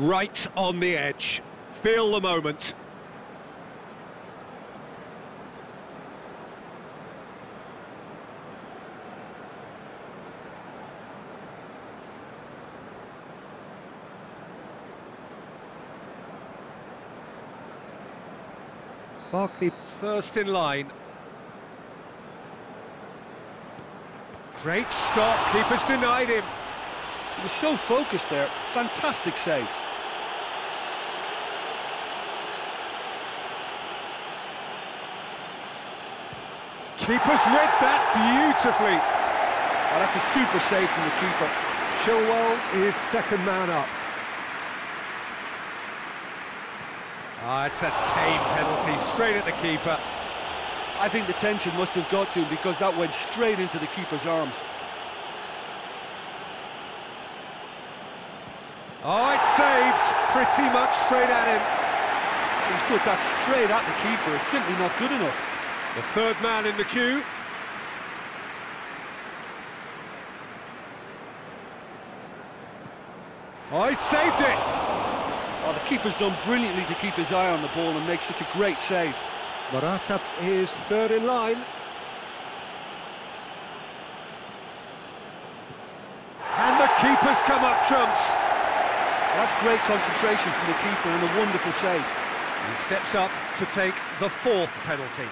Right on the edge. Feel the moment. Barkley first in line. Great stop, keeper's denied him. He was so focused there. Fantastic save. Keeper's read that beautifully. Oh, that's a super save from the keeper. Chilwell is second man up. Ah, it's a tame penalty, straight at the keeper. I think the tension must have got to him because that went straight into the keeper's arms. Oh, it's saved, pretty much straight at him. He's put that straight at the keeper, it's simply not good enough. The third man in the queue. Oh, he saved it! Oh, the keeper's done brilliantly to keep his eye on the ball and make such a great save. Morata is third in line. And the keeper's come up trumps. That's great concentration from the keeper and a wonderful save. He steps up to take the fourth penalty.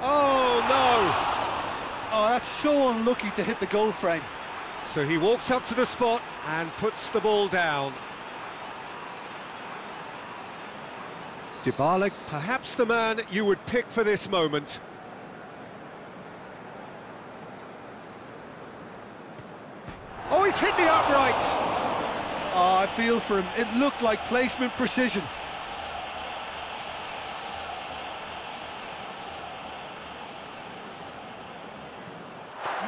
Oh, no! Oh, that's so unlucky to hit the goal frame. So he walks up to the spot and puts the ball down. Dybala, perhaps the man you would pick for this moment. Oh, he's hit the upright! Oh, I feel for him. It looked like placement precision.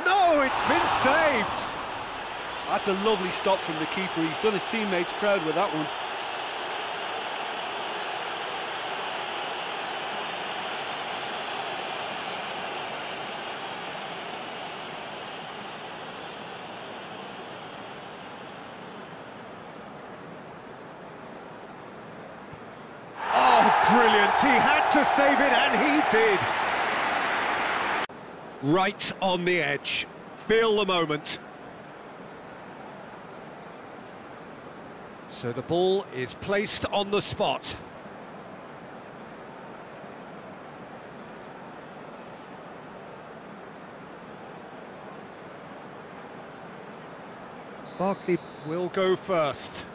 No, it's been saved! That's a lovely stop from the keeper. He's done his teammates proud with that one. Oh, brilliant! He had to save it, and he did! Right on the edge. Feel the moment. So the ball is placed on the spot. Barkley will go first.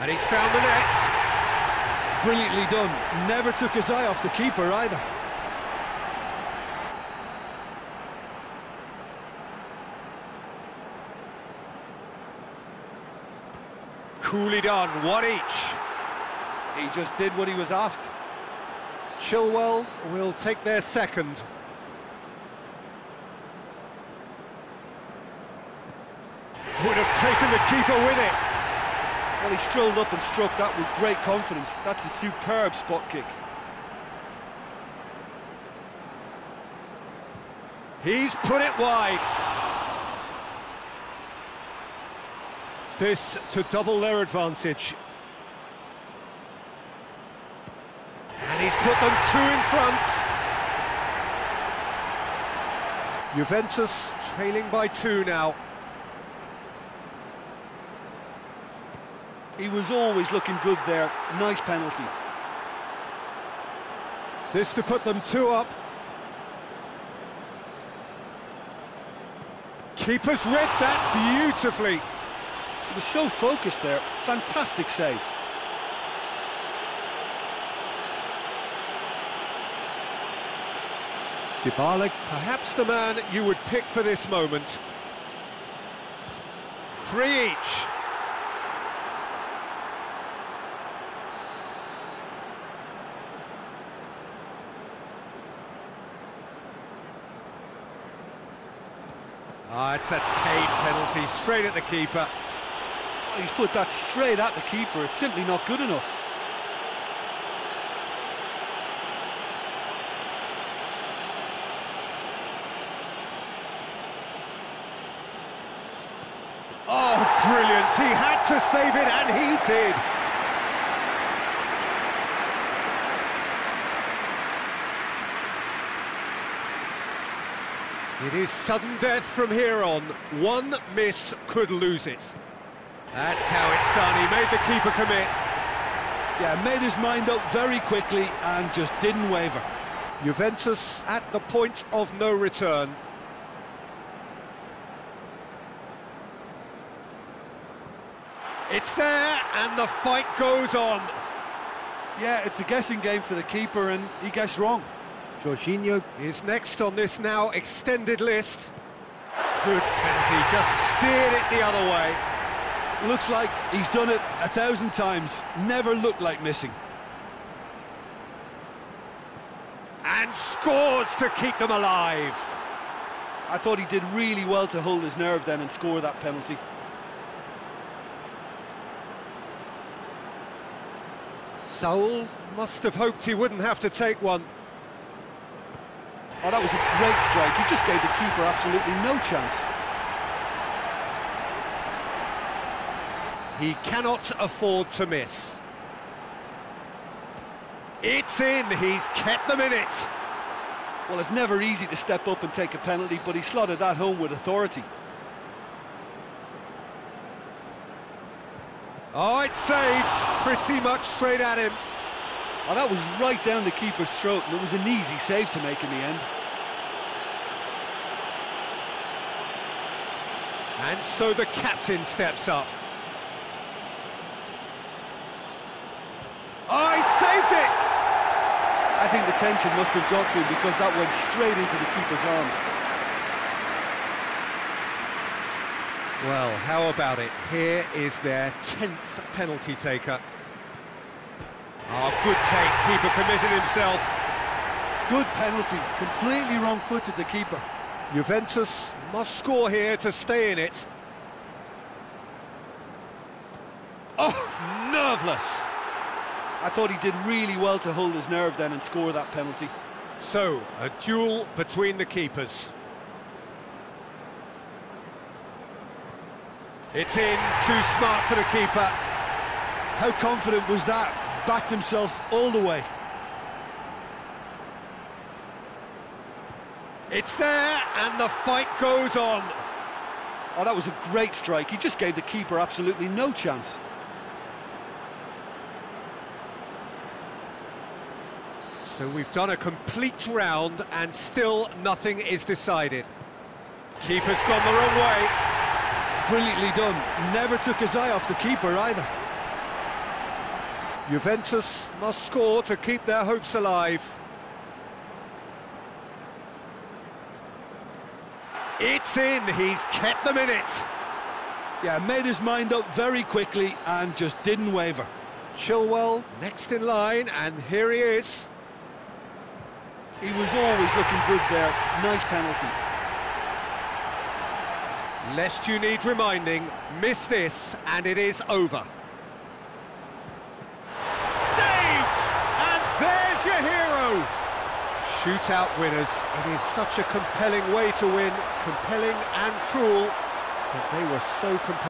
And he's found the net. Brilliantly done. Never took his eye off the keeper either. Coolly done, one each. He just did what he was asked. Chilwell will take their second. Would have taken the keeper with it. Well, he strolled up and struck that with great confidence. That's a superb spot kick. He's put it wide. This to double their advantage. And he's put them two in front. Juventus trailing by two now. He was always looking good there. Nice penalty. This to put them two up. Keeper's read that beautifully. He was so focused there. Fantastic save. Dybala, perhaps the man you would pick for this moment. Three each. Ah, it's a tame penalty, straight at the keeper. He's put that straight at the keeper. It's simply not good enough. Oh, brilliant. He had to save it, and he did. It is sudden death from here on. One miss could lose it. That's how it's done. He made the keeper commit. Yeah, made his mind up very quickly and just didn't waver. Juventus at the point of no return. It's there, and the fight goes on. Yeah, it's a guessing game for the keeper and he guessed wrong. Jorginho is next on this now extended list. Good penalty, just steered it the other way. Looks like he's done it a thousand times. Never looked like missing. And scores to keep them alive. I thought he did really well to hold his nerve then and score that penalty. Saul must have hoped he wouldn't have to take one. Oh, that was a great strike. He just gave the keeper absolutely no chance. He cannot afford to miss. It's in, he's kept the minute. Well, it's never easy to step up and take a penalty, but he slotted that home with authority. Oh, it's saved, pretty much straight at him. Oh, that was right down the keeper's throat, and it was an easy save to make in the end. And so the captain steps up. Oh, he saved it! I think the tension must have got to him because that went straight into the keeper's arms. Well, how about it? Here is their 10th penalty taker. Oh, good take. Keeper committed himself. Good penalty. Completely wrong-footed, the keeper. Juventus must score here to stay in it. Oh, nerveless. I thought he did really well to hold his nerve then and score that penalty. So, a duel between the keepers. It's in, too smart for the keeper. How confident was that? Backed himself all the way. It's there, and the fight goes on. Oh, that was a great strike. He just gave the keeper absolutely no chance. So we've done a complete round, and still nothing is decided. Keeper's gone the wrong way. Brilliantly done. Never took his eye off the keeper either. Juventus must score to keep their hopes alive. It's in, he's kept them in it. Yeah, made his mind up very quickly and just didn't waver. Chilwell next in line, and here he is. He was always looking good there. Nice penalty. Lest you need reminding, miss this, and it is over. Saved! And there's your hero! Shootout winners. It is such a compelling way to win, compelling and cruel, but they were so compelling.